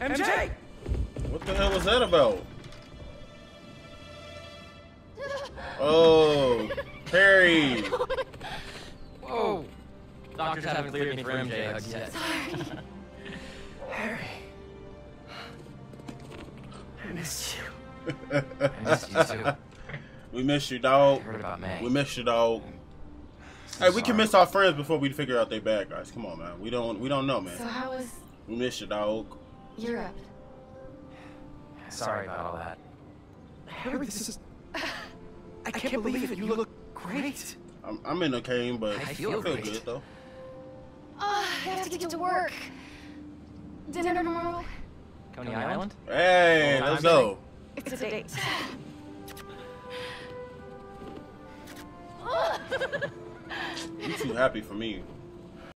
MJ! What the hell was that about? Oh, Harry! Whoa! Oh. Doctors haven't cleared me for MJ hugs yet. Sorry. Harry. I missed you. I missed you too. we miss you, dog. Heard about May. We miss you, dog. So Hey, we can miss our friends before we figure out they bad guys. Come on, man. We don't. We don't know, So man. how was We miss you, dog. Europe? Sorry about all that. Harry, this is. I can't believe it. You look great. I'm, I'm in okay, but I I feel feel, great. good though. Oh, I have to get to work. Dinner tomorrow? Coney Island? Hey, Oh, let's I'm go. It's a date. Ah! You too happy for me.